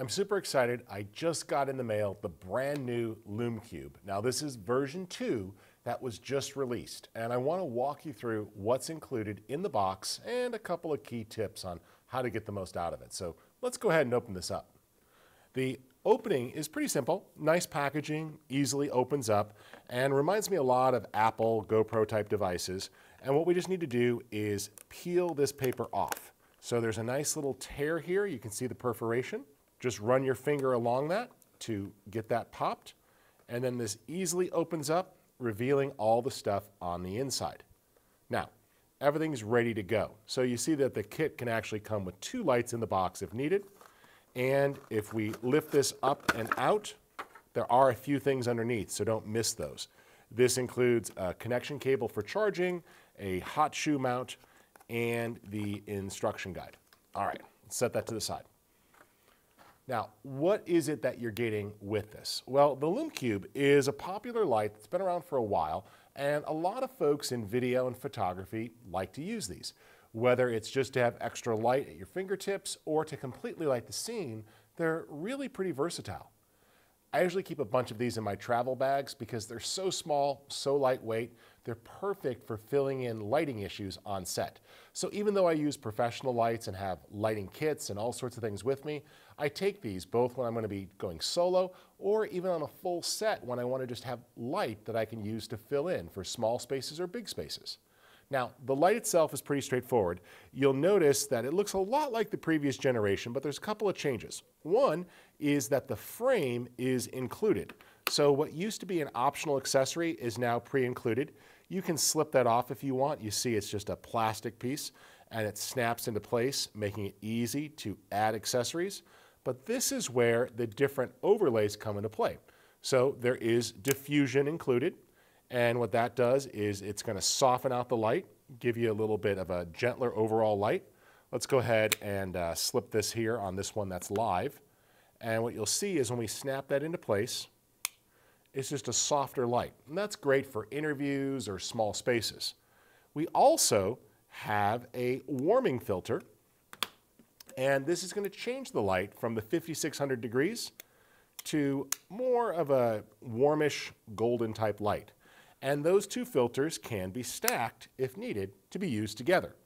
I'm super excited. I just got in the mail the brand new LumeCube. Now this is version two that was just released and I want to walk you through what's included in the box and a couple of key tips on how to get the most out of it. So let's go ahead and open this up. The opening is pretty simple, nice packaging, easily opens up and reminds me a lot of Apple GoPro type devices. And what we just need to do is peel this paper off. So there's a nice little tear here. You can see the perforation. Just run your finger along that to get that popped. And then this easily opens up, revealing all the stuff on the inside. Now, everything's ready to go. So you see that the kit can actually come with two lights in the box if needed. And if we lift this up and out, there are a few things underneath, so don't miss those. This includes a connection cable for charging, a hot shoe mount, and the instruction guide. All right, set that to the side. Now, what is it that you're getting with this? Well, the LumeCube is a popular light that's been around for a while, and a lot of folks in video and photography like to use these. Whether it's just to have extra light at your fingertips or to completely light the scene, they're really pretty versatile. I usually keep a bunch of these in my travel bags because they're so small, so lightweight, they're perfect for filling in lighting issues on set. So even though I use professional lights and have lighting kits and all sorts of things with me, I take these both when I'm going to be going solo or even on a full set when I want to just have light that I can use to fill in for small spaces or big spaces. Now, the light itself is pretty straightforward. You'll notice that it looks a lot like the previous generation, but there's a couple of changes. One is that the frame is included. So what used to be an optional accessory is now pre-included. You can slip that off if you want. You see it's just a plastic piece and it snaps into place, making it easy to add accessories. But this is where the different overlays come into play. So there is diffusion included. And what that does is it's going to soften out the light, give you a little bit of a gentler overall light. Let's go ahead and uh, slip this here on this one that's live. And what you'll see is when we snap that into place, it's just a softer light. And that's great for interviews or small spaces. We also have a warming filter. And this is going to change the light from the 5600 degrees to more of a warmish golden type light. And those two filters can be stacked if needed to be used together.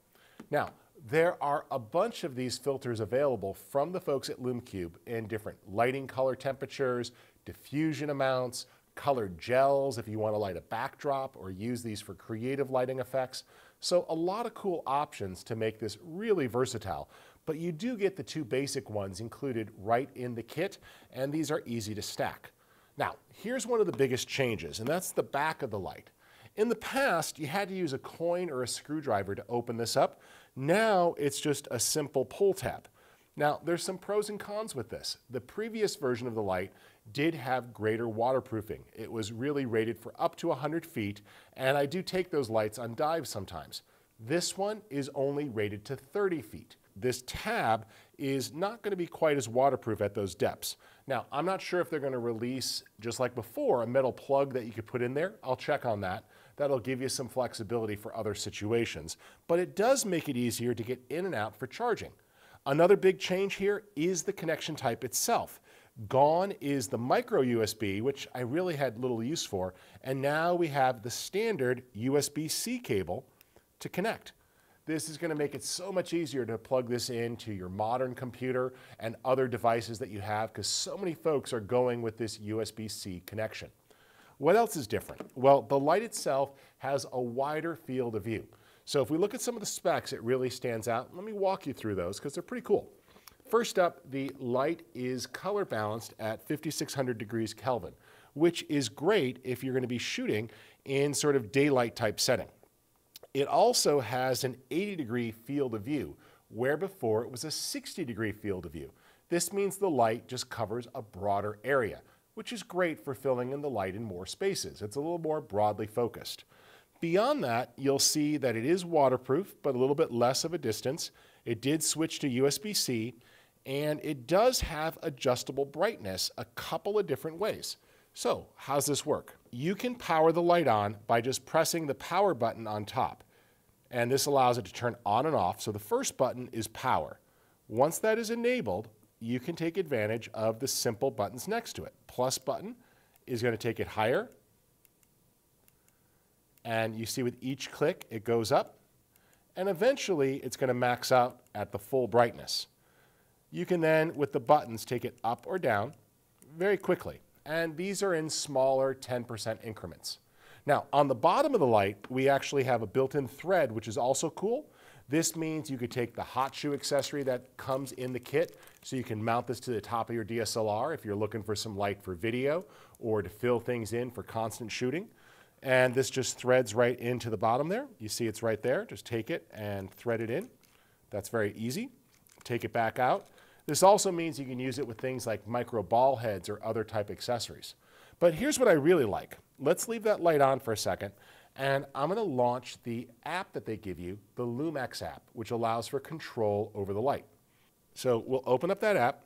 Now, there are a bunch of these filters available from the folks at LumeCube in different lighting color temperatures, diffusion amounts, colored gels if you want to light a backdrop or use these for creative lighting effects. So a lot of cool options to make this really versatile. But you do get the two basic ones included right in the kit, and these are easy to stack. Now, here's one of the biggest changes, and that's the back of the light. In the past, you had to use a coin or a screwdriver to open this up. Now it's just a simple pull tab. Now, there's some pros and cons with this. The previous version of the light did have greater waterproofing. It was really rated for up to 100 feet, and I do take those lights on dives sometimes. This one is only rated to 30 feet. This tab is not going to be quite as waterproof at those depths. Now, I'm not sure if they're going to release, just like before, a metal plug that you could put in there. I'll check on that. That'll give you some flexibility for other situations, but it does make it easier to get in and out for charging. Another big change here is the connection type itself. Gone is the micro USB, which I really had little use for, and now we have the standard USB-C cable to connect. This is going to make it so much easier to plug this into your modern computer and other devices that you have because so many folks are going with this USB-C connection. What else is different? Well, the light itself has a wider field of view. So if we look at some of the specs, it really stands out. Let me walk you through those because they're pretty cool. First up, the light is color balanced at 5600 degrees Kelvin, which is great if you're going to be shooting in sort of daylight type setting. It also has an 80 degree field of view, where before it was a 60 degree field of view. This means the light just covers a broader area which is great for filling in the light in more spaces. It's a little more broadly focused. Beyond that, you'll see that it is waterproof, but a little bit less of a distance. It did switch to USB-C, and it does have adjustable brightness a couple of different ways. So how's this work? You can power the light on by just pressing the power button on top. And this allows it to turn on and off. So the first button is power. Once that is enabled, you can take advantage of the simple buttons next to it. Plus button is going to take it higher. And you see with each click, it goes up. And eventually, it's going to max out at the full brightness. You can then, with the buttons, take it up or down very quickly. And these are in smaller 10% increments. Now, on the bottom of the light, we actually have a built-in thread, which is also cool. This means you could take the hot shoe accessory that comes in the kit, so you can mount this to the top of your DSLR if you're looking for some light for video or to fill things in for constant shooting. And this just threads right into the bottom there. You see it's right there. Just take it and thread it in. That's very easy. Take it back out. This also means you can use it with things like micro ball heads or other type accessories. But here's what I really like. Let's leave that light on for a second, and I'm going to launch the app that they give you, the Lume-X app, which allows for control over the light. So we'll open up that app,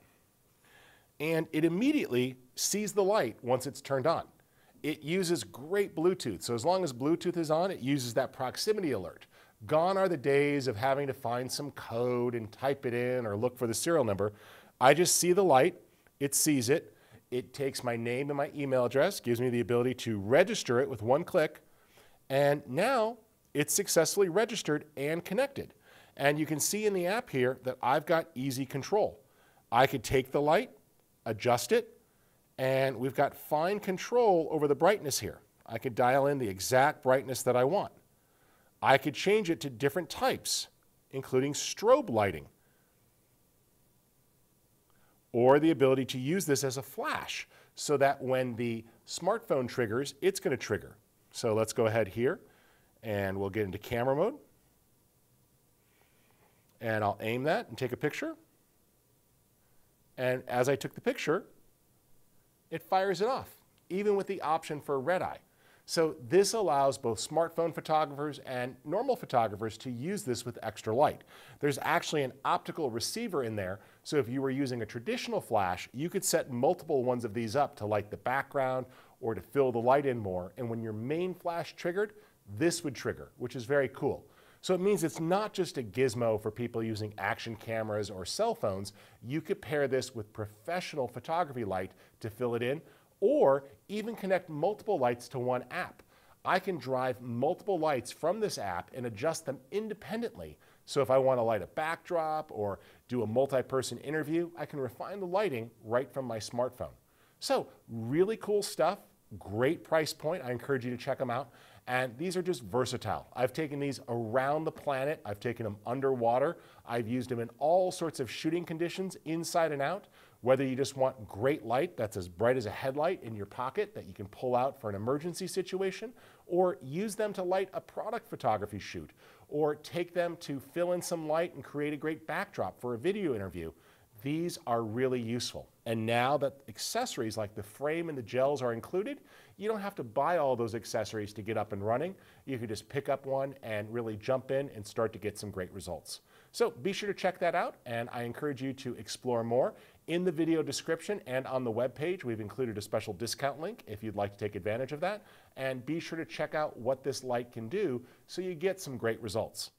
and it immediately sees the light once it's turned on. It uses great Bluetooth, so as long as Bluetooth is on, it uses that proximity alert. Gone are the days of having to find some code and type it in or look for the serial number. I just see the light, it sees it, it takes my name and my email address, gives me the ability to register it with one click, and now it's successfully registered and connected. And you can see in the app here that I've got easy control. I could take the light, adjust it, and we've got fine control over the brightness here. I could dial in the exact brightness that I want. I could change it to different types, including strobe lighting or the ability to use this as a flash so that when the smartphone triggers, it's going to trigger. So let's go ahead here and we'll get into camera mode. And I'll aim that and take a picture. And as I took the picture, it fires it off, even with the option for red eye. So this allows both smartphone photographers and normal photographers to use this with extra light. There's actually an optical receiver in there, so if you were using a traditional flash, you could set multiple ones of these up to light the background or to fill the light in more, and when your main flash triggered, this would trigger, which is very cool. So it means it's not just a gizmo for people using action cameras or cell phones. You could pair this with professional photography light to fill it in, or even connect multiple lights to one app. I can drive multiple lights from this app and adjust them independently. So if I want to light a backdrop or do a multi-person interview, I can refine the lighting right from my smartphone. So really cool stuff, great price point. I encourage you to check them out. And these are just versatile. I've taken these around the planet. I've taken them underwater. I've used them in all sorts of shooting conditions, inside and out. Whether you just want great light that's as bright as a headlight in your pocket that you can pull out for an emergency situation, or use them to light a product photography shoot, or take them to fill in some light and create a great backdrop for a video interview, these are really useful. And now that accessories like the frame and the gels are included, you don't have to buy all those accessories to get up and running. You can just pick up one and really jump in and start to get some great results. So be sure to check that out, and I encourage you to explore more. In the video description and on the web page, we've included a special discount link if you'd like to take advantage of that. And be sure to check out what this light can do so you get some great results.